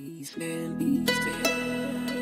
East End, East End.